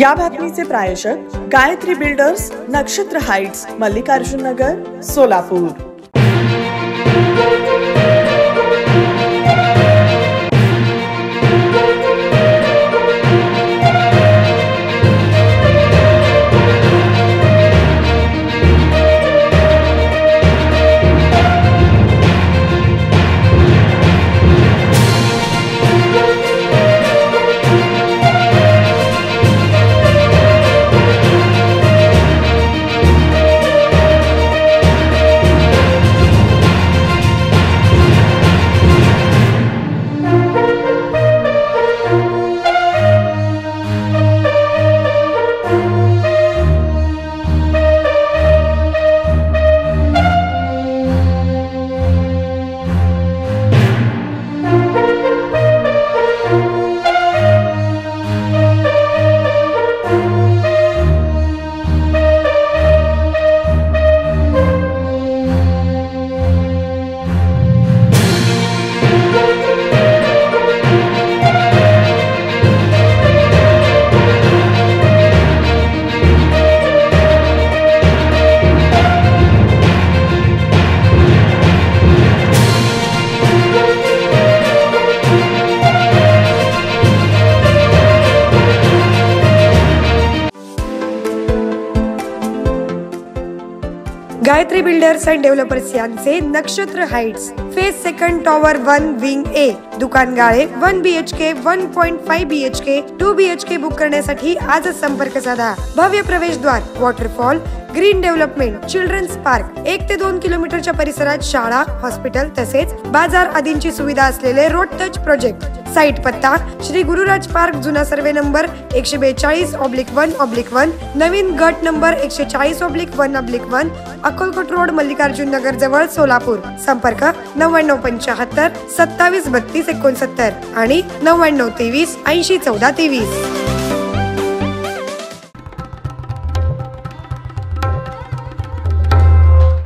या बातमीचे प्रायोजक Gayatri builders Nakshatra heights Mallikarjun Nagar Solapur. Gayatri builders and developers यांचे Nakshatra heights. Phase second tower one wing A. दुकान गाळे one B H K one point five B H K two B H K book करण्यासाठी आजच संपर्क साधा. भव्य प्रवेशद्वार waterfall green development children's park एक ते दोन किलोमीटरच्या परिसरात शाळा हॉस्पिटल तसेच बाजार आदींची सुविधा असलेले रोड टच प्रोजेक्ट. साईट पत्ता श्री गुरुराज पार्क जुना सर्वे नंबर एकशे बेचाळीस ऑब्लिक वन ऑब्लिक वन नवीन गट नंबर एकशे चाळीस oblique one oblique one Akkalkot road Mallikarjun Nagar जवळ सोलापूर. संपर्क नव्याण्णव पंचाहत्तर सत्तावीस बत्तीस एकोणसत्तर आणि नव्याण्णव तेवीस ऐंशी चौदा तेवीस.